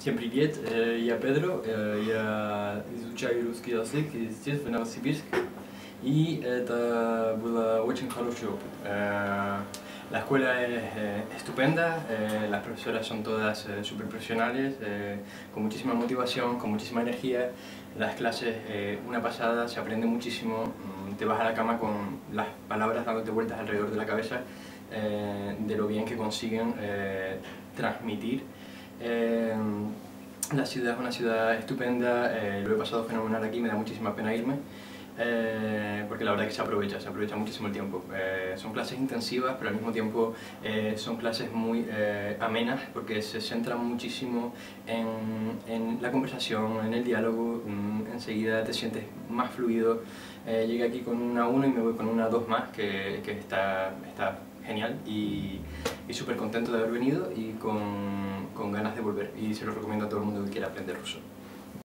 Всем привет, э, я Педро, э, я изучаю русский язык здесь, в Новосибирске, и это был очень хороший опыт. Э, La escuela es eh, estupenda, eh, las profesoras son todas eh, súper profesionales, con muchísima motivación, con muchísima energía. Las clases, una pasada, se aprende muchísimo, mm, te vas a la cama con las palabras dándote vueltas alrededor de la cabeza de lo bien que consiguen transmitir. la ciudad es una ciudad estupenda, lo he pasado fenomenal aquí, me da muchísima pena irme. Eh, porque la verdad es que se aprovecha, se aprovecha muchísimo el tiempo. Eh, son clases intensivas, pero al mismo tiempo eh, son clases muy amenas porque se centran muchísimo en, en, la conversación, en el diálogo, mm, enseguida te sientes más fluido. llegué aquí con una 1 y me voy con una 2 más, que, que está, está genial y, y súper contento de haber venido y con, Y se lo recomiendo a todo el mundo que quiera aprender ruso.